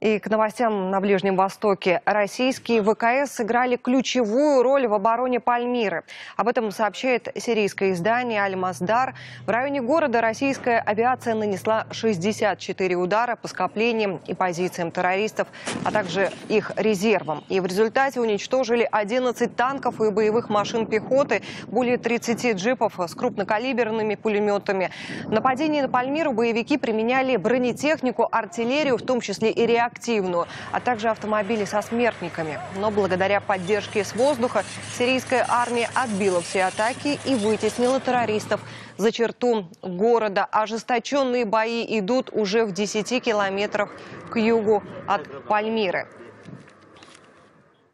И к новостям на Ближнем Востоке. Российские ВКС сыграли ключевую роль в обороне Пальмиры. Об этом сообщает сирийское издание «Аль-Масдар». В районе города российская авиация нанесла 64 удара по скоплениям и позициям террористов, а также их резервам. И в результате уничтожили 11 танков и боевых машин пехоты, более 30 джипов с крупнокалиберными пулеметами. В нападении на Пальмиру боевики применяли бронетехнику, артиллерию, в том числе и реактивную активную, а также автомобили со смертниками. Но благодаря поддержке с воздуха сирийская армия отбила все атаки и вытеснила террористов за черту города. Ожесточенные бои идут уже в 10 километрах к югу от Пальмиры.